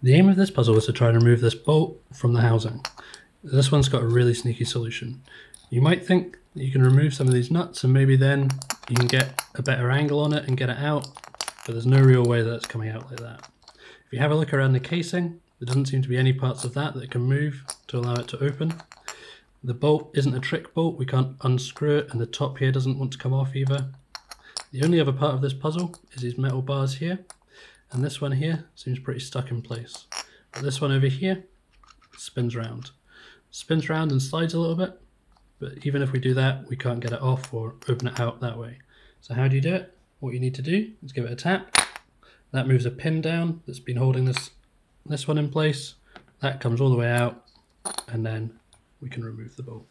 The aim of this puzzle is to try and remove this bolt from the housing. This one's got a really sneaky solution. You might think you can remove some of these nuts and maybe then you can get a better angle on it and get it out, but there's no real way that it's coming out like that. If you have a look around the casing, there doesn't seem to be any parts of that that can move to allow it to open. The bolt isn't a trick bolt, we can't unscrew it and the top here doesn't want to come off either. The only other part of this puzzle is these metal bars here and this one here seems pretty stuck in place. But this one over here spins around. Spins around and slides a little bit, but even if we do that, we can't get it off or open it out that way. So how do you do it? What you need to do is give it a tap. That moves a pin down that's been holding this, this one in place. That comes all the way out, and then we can remove the bolt.